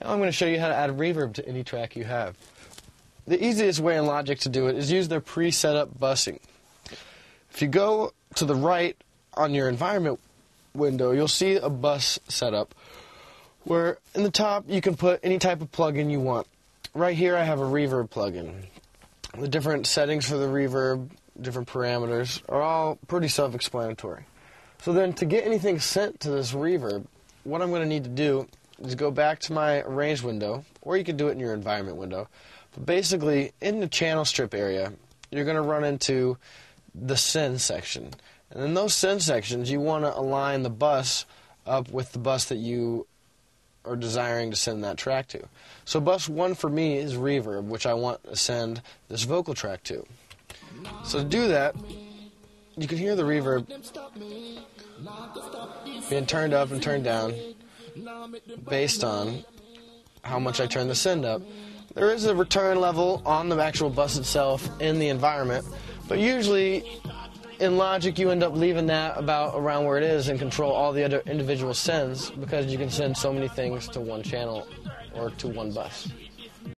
Now I'm going to show you how to add reverb to any track you have. The easiest way in Logic to do it is use their pre-set up busing. If you go to the right on your environment window, you'll see a bus setup where in the top you can put any type of plugin you want. Right here I have a reverb plugin. The different settings for the reverb, different parameters are all pretty self-explanatory. So then to get anything sent to this reverb, what I'm going to need to do is go back to my arrange window, or you can do it in your environment window. But basically, in the channel strip area, you're going to run into the send section. And in those send sections, you want to align the bus up with the bus that you are desiring to send that track to. So bus one for me is reverb, which I want to send this vocal track to. So to do that, you can hear the reverb being turned up and turned down based on how much I turn the send up. There is a return level on the actual bus itself in the environment, but usually in Logic you end up leaving that about around where it is and control all the other individual sends because you can send so many things to one channel or to one bus.